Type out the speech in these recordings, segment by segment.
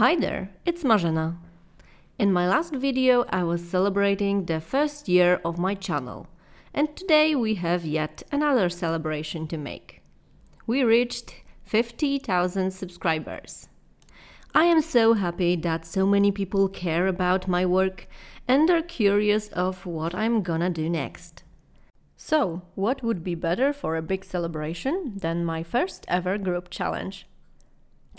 Hi there, it's Marzena. In my last video I was celebrating the first year of my channel and today we have yet another celebration to make. We reached 50,000 subscribers. I am so happy that so many people care about my work and are curious of what I'm gonna do next. So, what would be better for a big celebration than my first ever group challenge?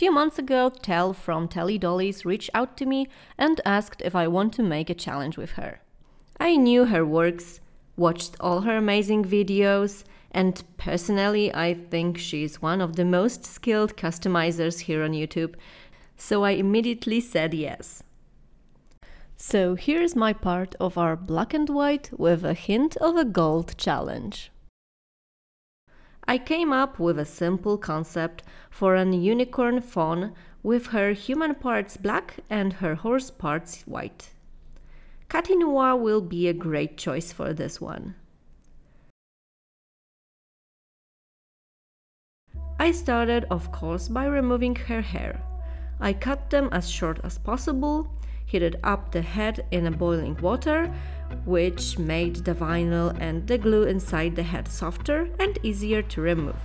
A few months ago, Telle from Telle y Dollies reached out to me and asked if I want to make a challenge with her. I knew her works, watched all her amazing videos, and personally, I think she's one of the most skilled customizers here on YouTube, so I immediately said yes. So here's my part of our black and white with a hint of a gold challenge. I came up with a simple concept for an unicorn fawn with her human parts black and her horse parts white. Noir will be a great choice for this one. I started, of course, by removing her hair. I cut them as short as possible, heated up the head in a boiling water, which made the vinyl and the glue inside the head softer and easier to remove.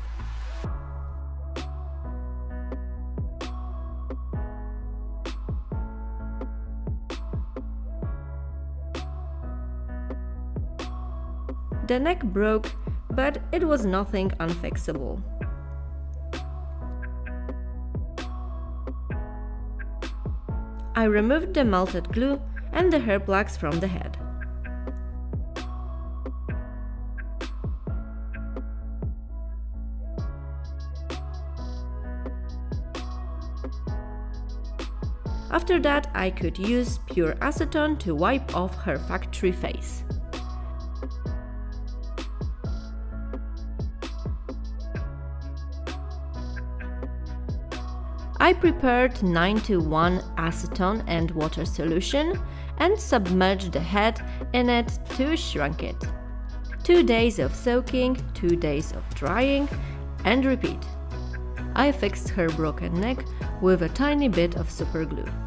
The neck broke, but it was nothing unfixable. I removed the melted glue and the hair plugs from the head. After that I could use pure acetone to wipe off her factory face. I prepared 9 to 1 acetone and water solution and submerged the head in it to shrink it. 2 days of soaking, 2 days of drying and repeat. I fixed her broken neck with a tiny bit of superglue.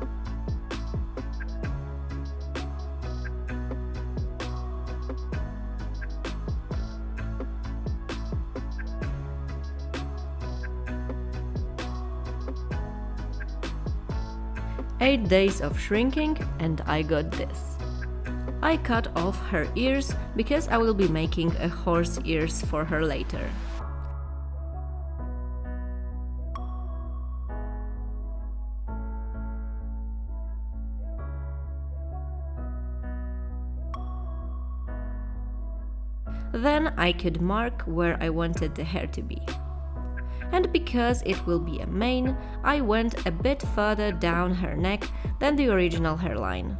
8 days of shrinking and I got this. I cut off her ears because I will be making a horse ears for her later. Then I could mark where I wanted the hair to be and because it will be a mane, I went a bit further down her neck than the original hairline.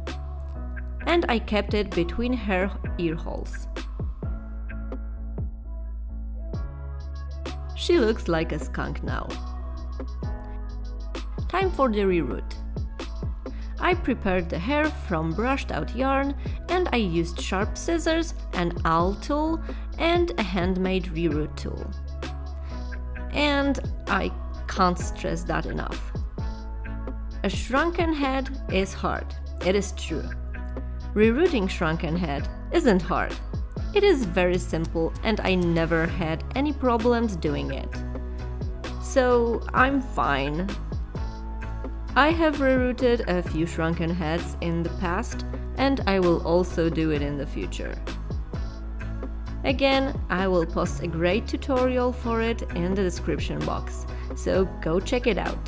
And I kept it between her ear holes. She looks like a skunk now. Time for the reroot. I prepared the hair from brushed out yarn and I used sharp scissors, an awl tool and a handmade reroot tool and I can't stress that enough. A shrunken head is hard, it is true. Rerooting shrunken head isn't hard. It is very simple and I never had any problems doing it. So I'm fine. I have rerooted a few shrunken heads in the past and I will also do it in the future. Again, I will post a great tutorial for it in the description box, so go check it out.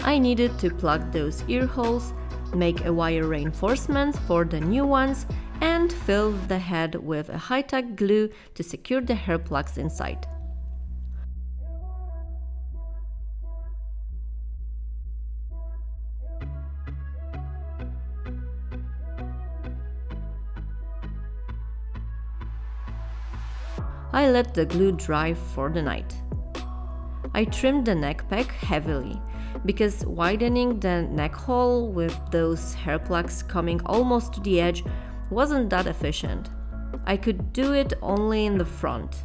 I needed to plug those ear holes, make a wire reinforcement for the new ones and fill the head with a high-tack glue to secure the hair plugs inside. I let the glue dry for the night. I trimmed the neck pack heavily because widening the neck hole with those hair plugs coming almost to the edge wasn't that efficient. I could do it only in the front.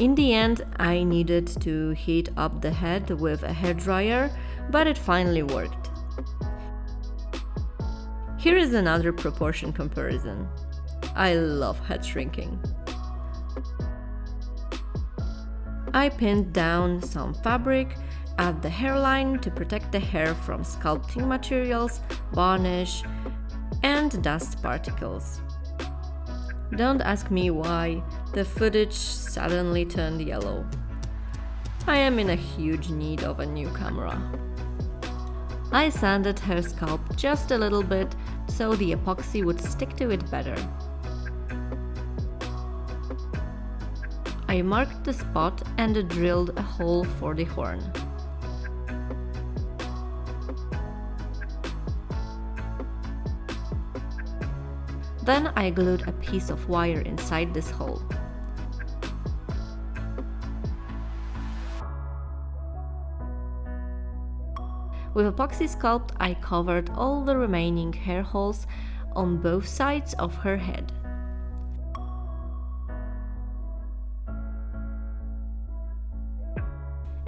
In the end, I needed to heat up the head with a hairdryer, but it finally worked. Here is another proportion comparison. I love head shrinking. I pinned down some fabric at the hairline to protect the hair from sculpting materials, varnish, and dust particles. Don't ask me why the footage suddenly turned yellow. I am in a huge need of a new camera. I sanded her scalp just a little bit so the epoxy would stick to it better. I marked the spot and drilled a hole for the horn. Then I glued a piece of wire inside this hole. With epoxy sculpt, I covered all the remaining hair holes on both sides of her head.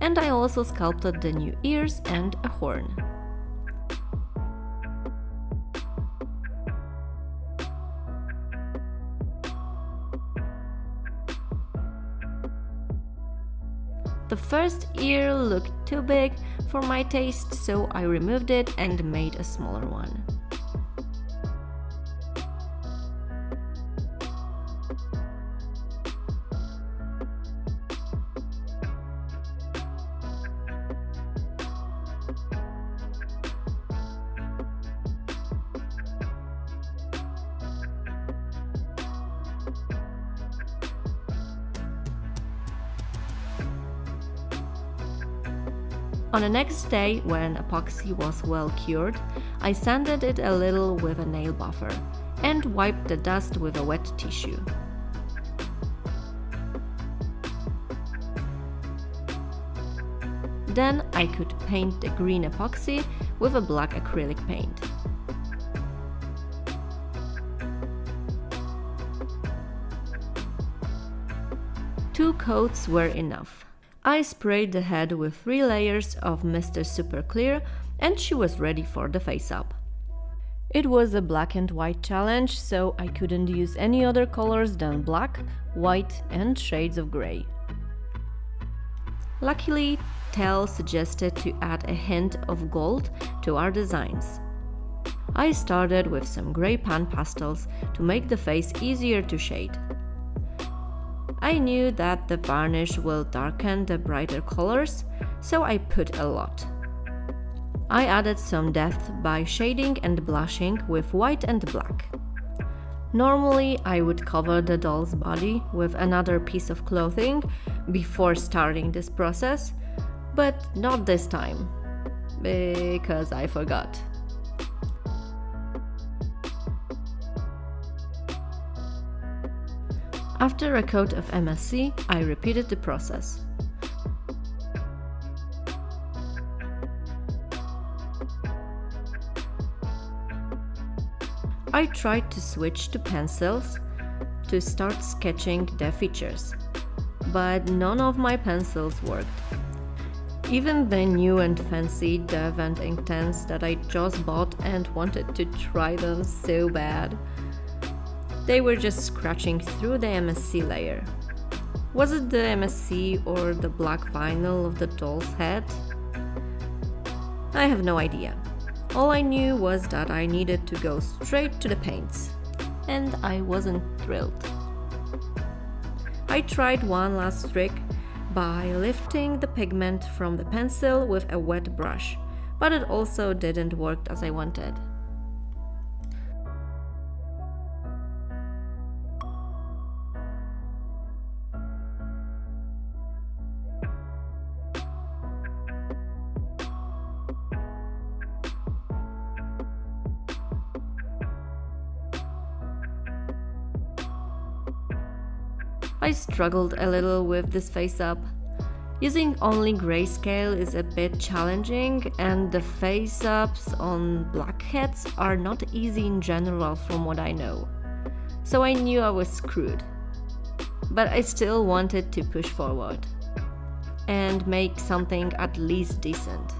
and I also sculpted the new ears and a horn. The first ear looked too big for my taste, so I removed it and made a smaller one. The next day, when epoxy was well cured, I sanded it a little with a nail buffer and wiped the dust with a wet tissue. Then I could paint the green epoxy with a black acrylic paint. Two coats were enough. I sprayed the head with three layers of Mr. Super Clear and she was ready for the face-up. It was a black and white challenge, so I couldn't use any other colors than black, white and shades of grey. Luckily, Telle suggested to add a hint of gold to our designs. I started with some grey pan pastels to make the face easier to shade. I knew that the varnish will darken the brighter colors, so I put a lot. I added some depth by shading and blushing with white and black. Normally, I would cover the doll's body with another piece of clothing before starting this process, but not this time, because I forgot. After a coat of MSC, I repeated the process. I tried to switch to pencils to start sketching the features, but none of my pencils worked. Even the new and fancy Derwent that I just bought and wanted to try them so bad they were just scratching through the MSC layer. Was it the MSC or the black vinyl of the doll's head? I have no idea. All I knew was that I needed to go straight to the paints, and I wasn't thrilled. I tried one last trick by lifting the pigment from the pencil with a wet brush, but it also didn't work as I wanted. Struggled a little with this face up. Using only grayscale is a bit challenging and the face ups on blackheads are not easy in general from what I know. So I knew I was screwed. but I still wanted to push forward and make something at least decent.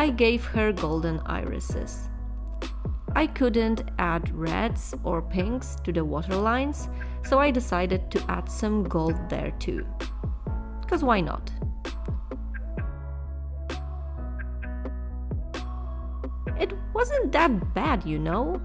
I gave her golden irises. I couldn't add reds or pinks to the waterlines, so I decided to add some gold there too. Cause why not? It wasn't that bad, you know?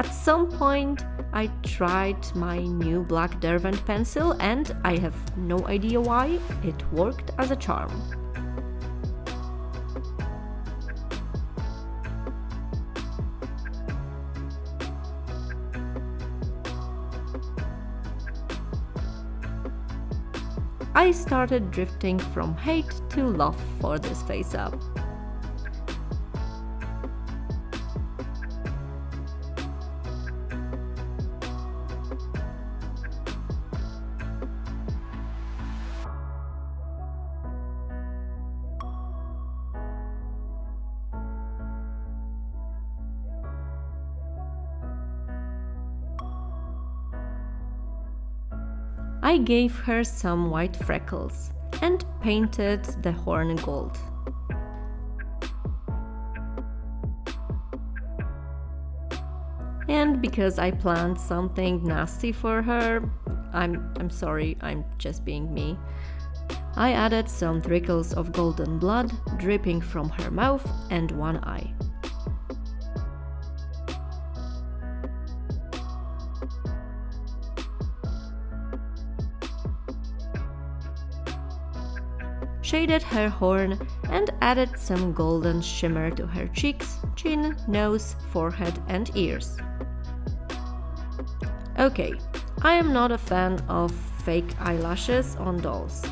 At some point, I tried my new black Derwent pencil and I have no idea why, it worked as a charm. I started drifting from hate to love for this face up. I gave her some white freckles and painted the horn gold. And because I planned something nasty for her, I'm, I'm sorry, I'm just being me. I added some trickles of golden blood dripping from her mouth and one eye. Shaded her horn and added some golden shimmer to her cheeks, chin, nose, forehead and ears. Okay, I am not a fan of fake eyelashes on dolls.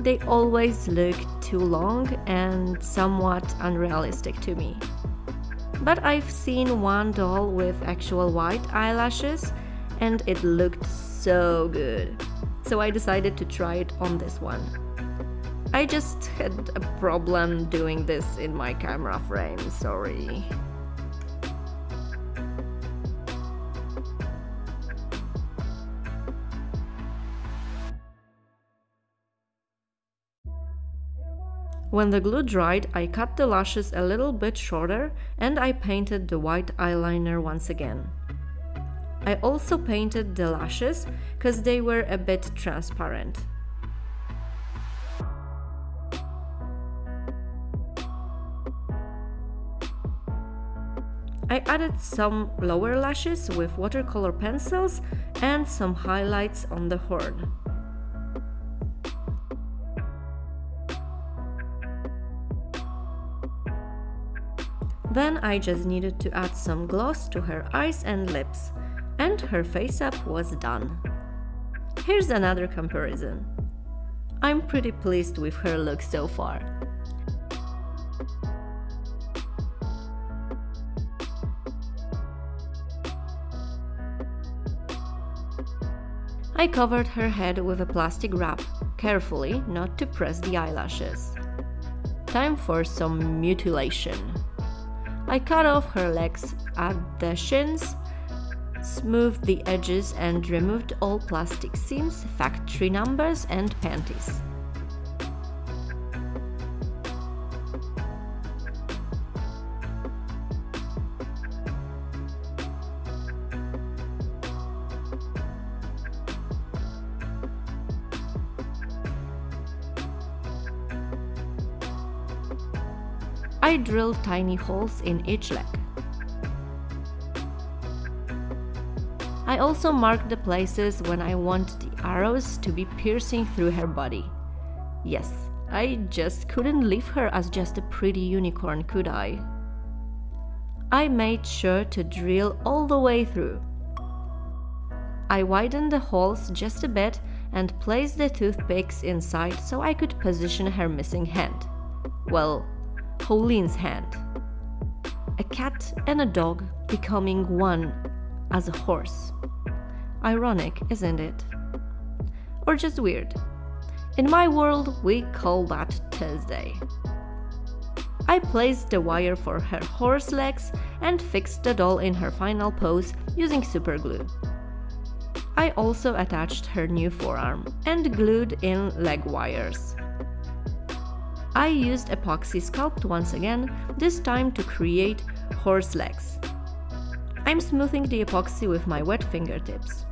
They always look too long and somewhat unrealistic to me. But I've seen one doll with actual white eyelashes and it looked so good. So I decided to try it on this one. I just had a problem doing this in my camera frame, sorry. When the glue dried, I cut the lashes a little bit shorter and I painted the white eyeliner once again. I also painted the lashes because they were a bit transparent. I added some lower lashes with watercolor pencils and some highlights on the horn. Then I just needed to add some gloss to her eyes and lips, and her face up was done. Here's another comparison. I'm pretty pleased with her look so far. I covered her head with a plastic wrap, carefully not to press the eyelashes. Time for some mutilation. I cut off her legs at the shins, smoothed the edges and removed all plastic seams, factory numbers and panties. I drilled tiny holes in each leg. I also mark the places when I want the arrows to be piercing through her body. Yes, I just couldn't leave her as just a pretty unicorn, could I? I made sure to drill all the way through. I widened the holes just a bit and placed the toothpicks inside so I could position her missing hand. Well, Pauline's hand. A cat and a dog becoming one as a horse. Ironic, isn't it? Or just weird. In my world, we call that Thursday. I placed the wire for her horse legs and fixed the doll in her final pose using super glue. I also attached her new forearm and glued in leg wires. I used epoxy sculpt once again, this time to create horse legs. I'm smoothing the epoxy with my wet fingertips.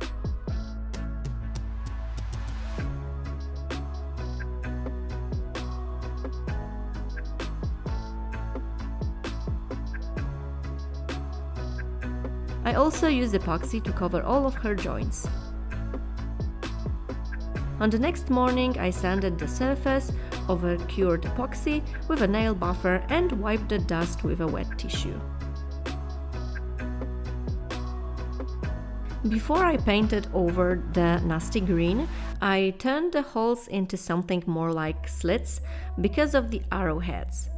I also used epoxy to cover all of her joints. On the next morning I sanded the surface of a cured epoxy with a nail buffer and wiped the dust with a wet tissue. Before I painted over the nasty green, I turned the holes into something more like slits because of the arrowheads.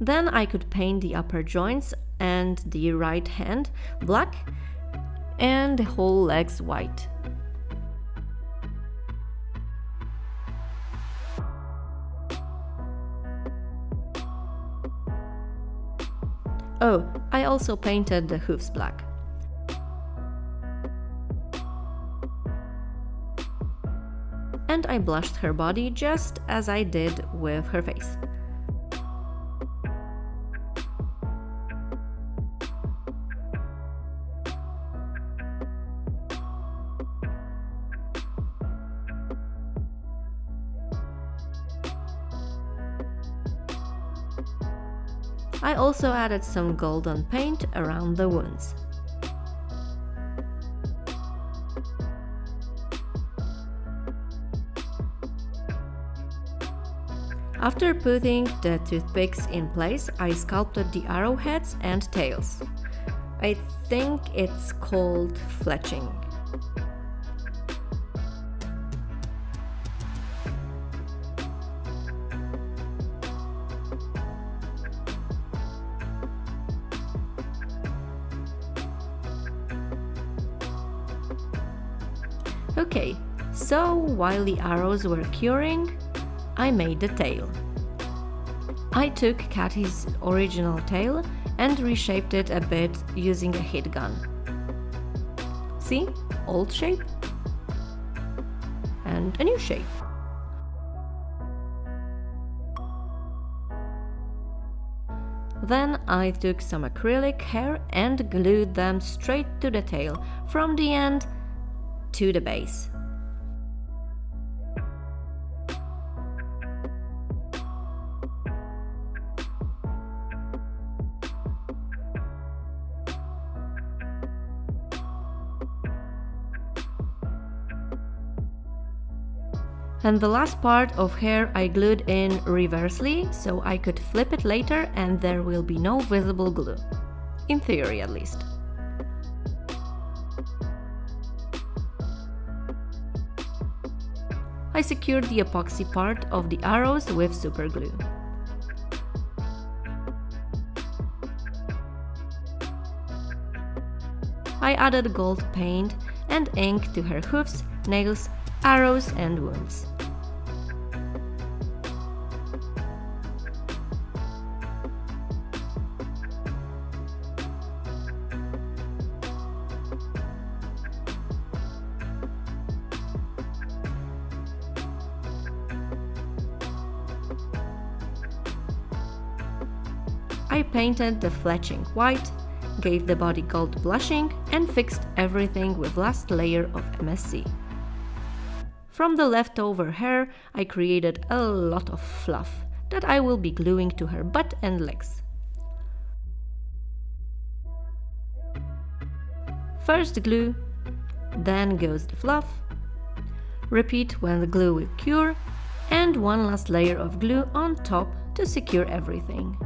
Then I could paint the upper joints and the right hand black and the whole legs white. Oh, I also painted the hooves black. And I blushed her body just as I did with her face. I also added some golden paint around the wounds. After putting the toothpicks in place, I sculpted the arrowheads and tails. I think it's called fletching. While the arrows were curing, I made the tail. I took Catty's original tail and reshaped it a bit using a heat gun. See? Old shape and a new shape. Then I took some acrylic hair and glued them straight to the tail from the end to the base. And the last part of hair I glued in reversely so I could flip it later and there will be no visible glue. In theory at least. I secured the epoxy part of the arrows with super glue. I added gold paint and ink to her hooves, nails, arrows and wounds. Painted the fletching white, gave the body gold blushing and fixed everything with last layer of MSC. From the leftover hair I created a lot of fluff that I will be gluing to her butt and legs. First glue, then goes the fluff. Repeat when the glue will cure and one last layer of glue on top to secure everything.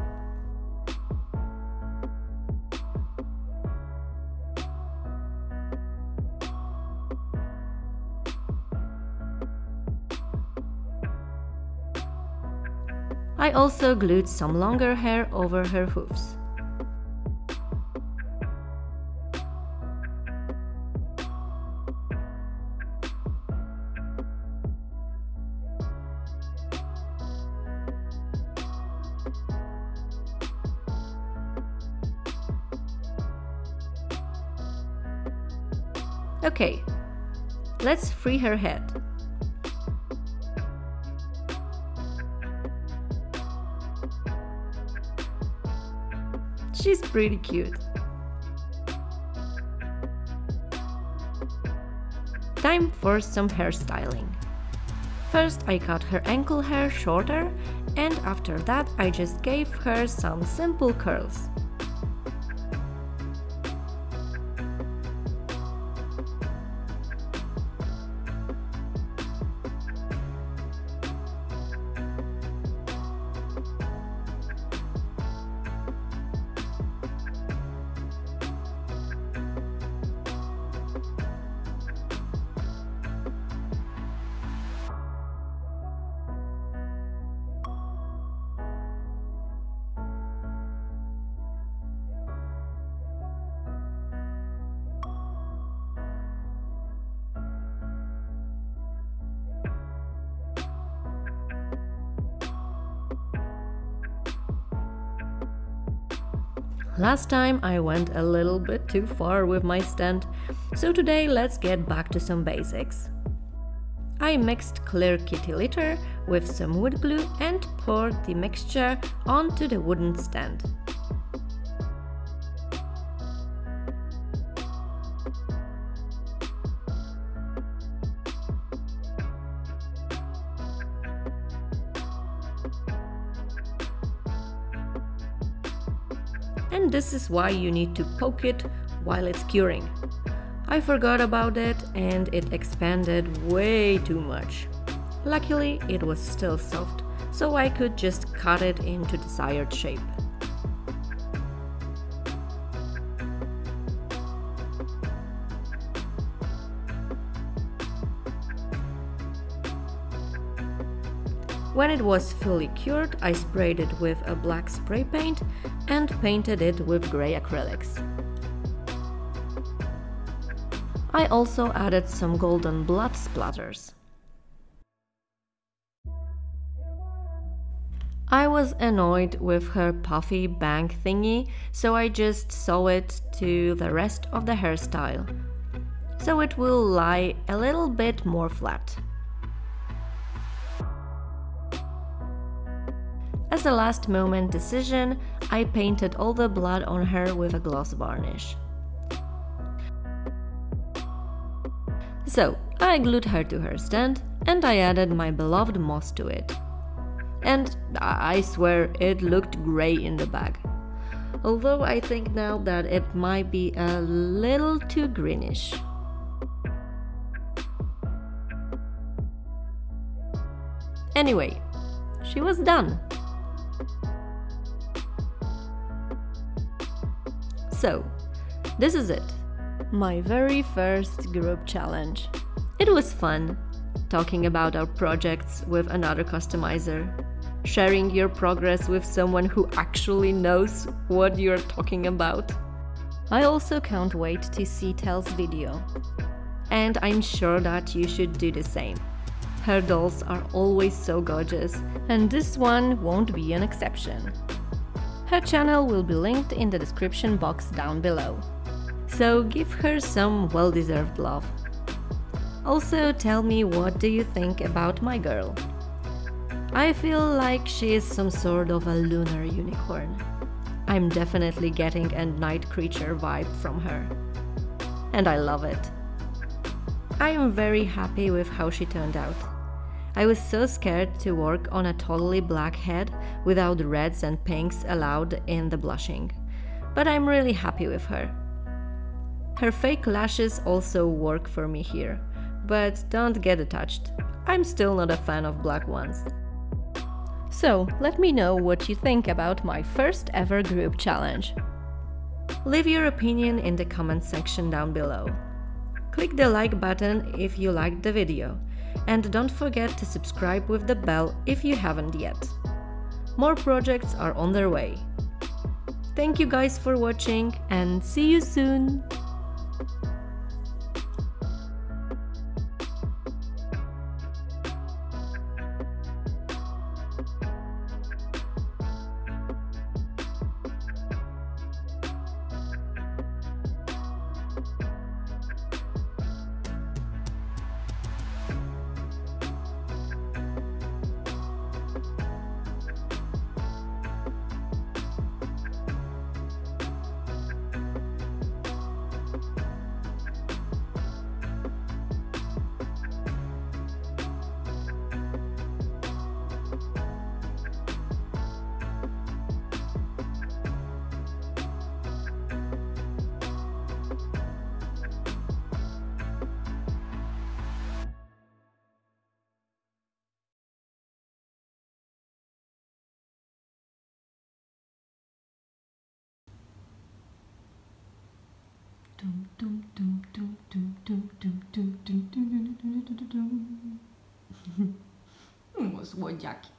I also glued some longer hair over her hooves. Okay, let's free her head. She's pretty cute. Time for some hairstyling. First I cut her ankle hair shorter and after that I just gave her some simple curls. Last time I went a little bit too far with my stand, so today let's get back to some basics. I mixed clear kitty litter with some wood glue and poured the mixture onto the wooden stand. This is why you need to poke it while it's curing. I forgot about it and it expanded way too much. Luckily, it was still soft, so I could just cut it into desired shape. When it was fully cured, I sprayed it with a black spray paint and painted it with grey acrylics. I also added some golden blood splatters. I was annoyed with her puffy bang thingy, so I just sew it to the rest of the hairstyle, so it will lie a little bit more flat. As a last moment decision, I painted all the blood on her with a gloss varnish. So, I glued her to her stand and I added my beloved moss to it. And I swear it looked grey in the bag. Although I think now that it might be a little too greenish. Anyway, she was done. So, this is it. My very first group challenge. It was fun, talking about our projects with another customizer, sharing your progress with someone who actually knows what you're talking about. I also can't wait to see Telle's video. and I'm sure that you should do the same. Her dolls are always so gorgeous, and this one won't be an exception. Her channel will be linked in the description box down below. So give her some well-deserved love. Also tell me what do you think about my girl. I feel like she is some sort of a lunar unicorn. I'm definitely getting a night creature vibe from her. And I love it. I am very happy with how she turned out. I was so scared to work on a totally black head without reds and pinks allowed in the blushing, but I'm really happy with her. Her fake lashes also work for me here, but don't get attached. I'm still not a fan of black ones. So, let me know what you think about my first ever group challenge. Leave your opinion in the comment section down below. Click the like button if you liked the video and don't forget to subscribe with the bell if you haven't yet. More projects are on their way. Thank you guys for watching and see you soon! Słodziaki.